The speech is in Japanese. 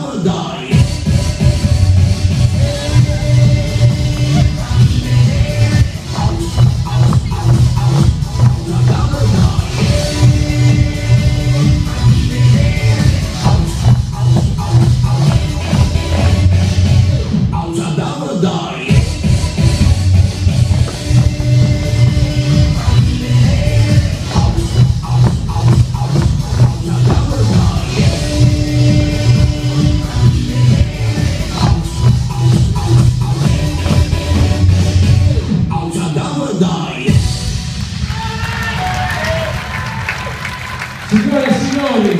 Shaddai. すみません。